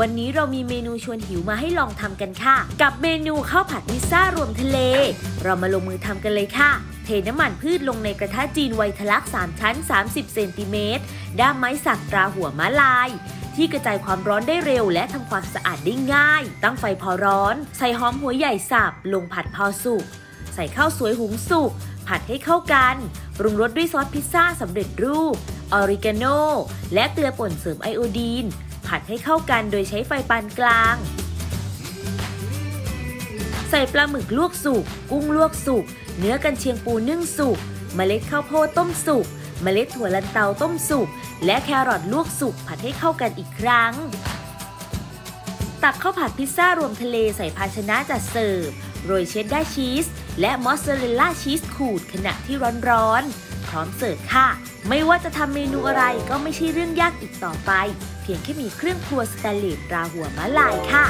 วันนี้เรามีเมนูชวนหิวมาให้ลองทำกันค่ะ กับเมนูข้าวผัดพิซซ่ารวมทะเล เรามาลงมือทำกันเลยค่ะ เทน้ำมันพืชลงในกระทะจีนไวทะลัก 3 ชั้น 30 เซนติเมตร ด้ามไม้สักตราหัวม้าลาย ที่กระจายความร้อนได้เร็วและทำความสะอาดได้ง่าย ตั้งไฟพอร้อน ใส่หอมหัวใหญ่สับ ลงผัดพอสุก ใส่ข้าวสวยหุงสุก ผัดให้เข้ากัน ปรุงรสด้วยซอสพิซซ่าสำเร็จรูป ออริกาโน และเกลือป่นเสริมไอโอดีน ผัดให้เข้ากันโดยใช้ไฟปานกลาง ใส่ปลาหมึกลวกสุก กุ้งลวกสุก เนื้อกรรเชียงปูนึ่งสุก เมล็ดข้าวโพดต้มสุก เมล็ดถั่วลันเตาต้มสุก และแครอทลวกสุก ผัดให้เข้ากันอีกครั้ง ตักข้าวผัดพิซซ่ารวมทะเลใส่ภาชนะจัดเสิร์ฟ โรยเชดดาร์ชีส และมอสซาเรลล่าชีสขูดขณะที่ร้อนๆ ร้อมเสิร์ฟค่ะ ไม่ว่าจะทำเมนูอะไรก็ไม่ใช่เรื่องยากอีกต่อไป เพียงแค่มีเครื่องครัวสแตนเลสราหัวมะลายค่ะ